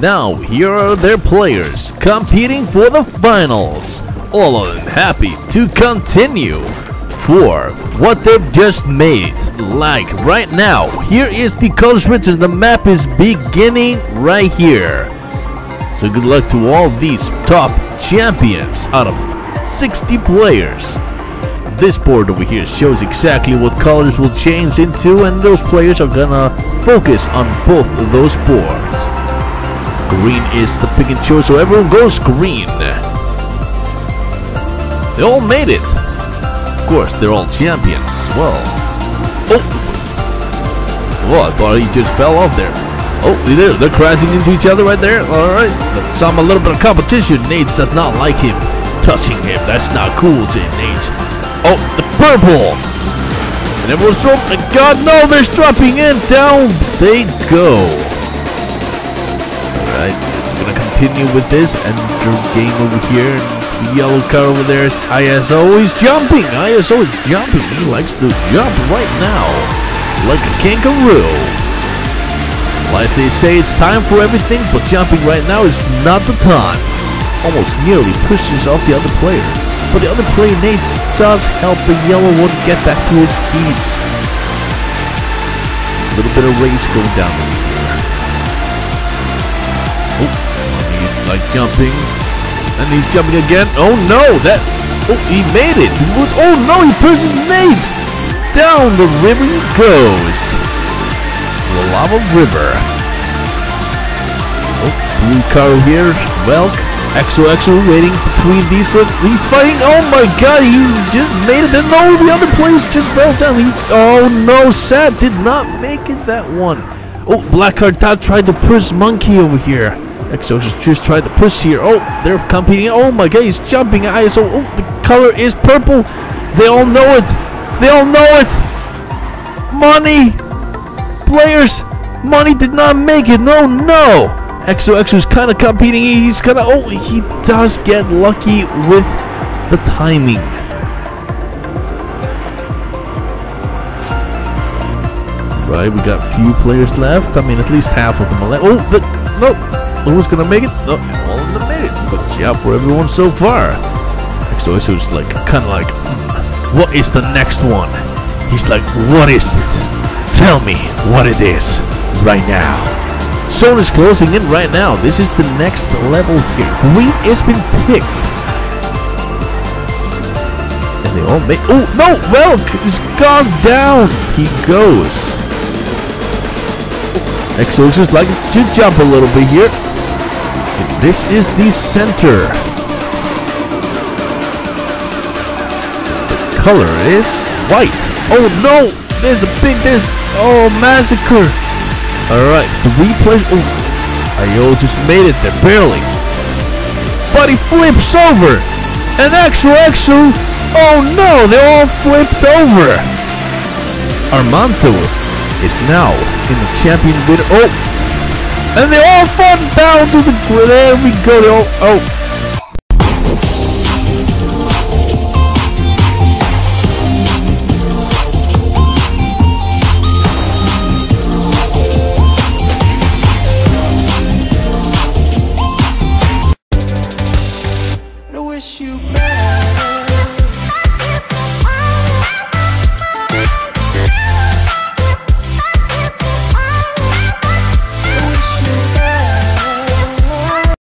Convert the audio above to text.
Now, here are their players competing for the finals. All of them happy to continue for what they've just made. Like right now, here is the color switch and the map is beginning right here. So good luck to all these top champions out of 60 players. This board over here shows exactly what colors will change into and those players are gonna focus on both those boards. Green is the pick and choose, so everyone goes green. They all made it. Of course, they're all champions. Well, oh, oh, I thought he just fell off there. Oh, they're, they're crashing into each other right there. All right, but some a little bit of competition. Nate does not like him touching him. That's not cool, Nate. Oh, the purple. And everyone's dropping. God, no, they're dropping in. Down they go. All right, gonna continue with this and the game over here. and The yellow car over there is ISO. He's jumping. ISO is jumping. He likes to jump right now, like a kangaroo. As they say, it's time for everything, but jumping right now is not the time. Almost nearly pushes off the other player. But the other player, Nate, does help the yellow one get back to his feet. A little bit of race going down he's like jumping. And he's jumping again. Oh no, that... Oh, he made it. Was, oh no, he pushes Nate. Down the river he goes the lava river. Oh, blue car here, Welk, XOXO waiting between these. Uh, he's fighting. Oh my god, he just made it. And no, the other players just fell down. He, oh no, Sad did not make it that one. Oh, Black Card tried to push Monkey over here. XOXO just tried to push here. Oh, they're competing. Oh my god, he's jumping. ISO. Oh, the color is purple. They all know it. They all know it. Money players. Money did not make it. No, no. XOXO is kind of competing. He's kind of. Oh, he does get lucky with the timing. Right, we got few players left. I mean, at least half of them are left. Oh, the. Who's gonna make it? No, all them made it. But yeah, for everyone so far. XOXO is like, kind of like, hmm, what is the next one? He's like, what is it? Tell me what it is right now. Zone is closing in right now. This is the next level here. Green has been picked. And they all make. Oh, no! Welk is gone down. He goes. Exosus like to jump a little bit here. This is the center. The color is white. Oh no! There's a big, there's, oh, massacre. All right, three players. Oh, Ayo just made it there, barely. But he flips over. And Exo Exo, oh no, they're all flipped over. Armanto is now in the champion bid. Oh, and they all fall down to the. ground. There we go. All. Oh.